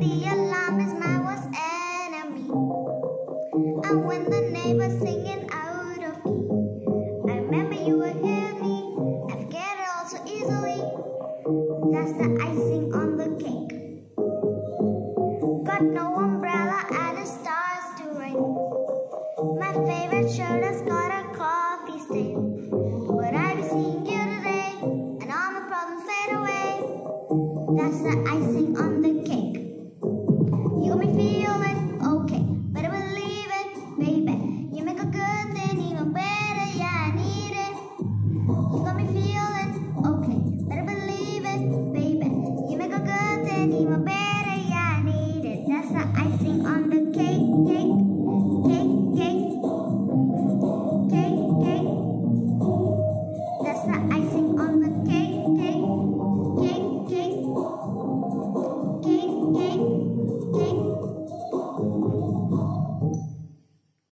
the alarm is my worst enemy. And when the neighbor's singing out of key, I remember you would hear me. I forget it all so easily. That's the icing on the cake. Got no umbrella and the stars to rain. My favorite shirt has got a coffee stain. But I be seeing you today? And all my problems fade away. That's the icing on the feel